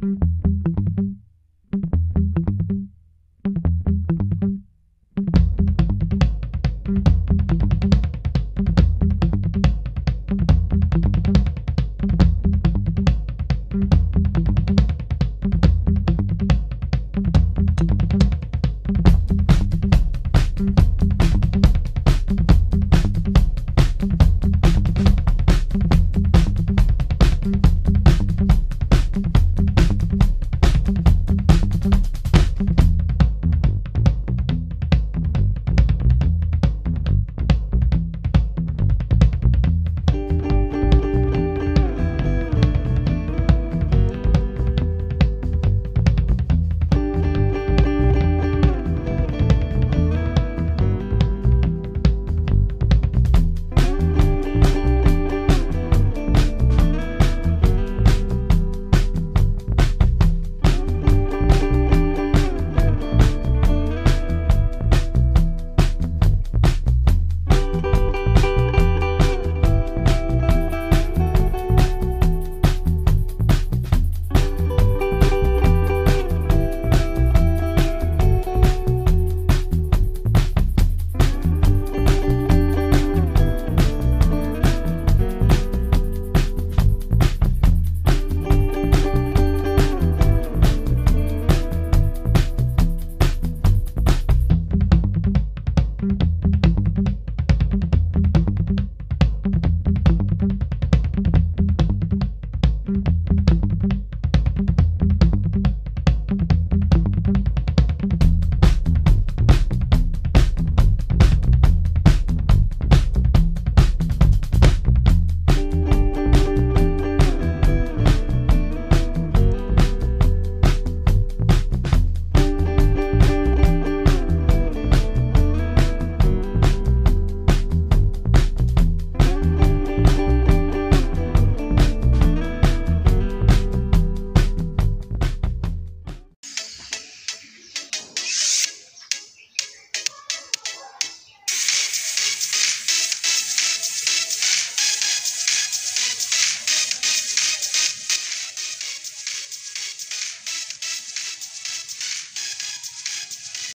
Bye.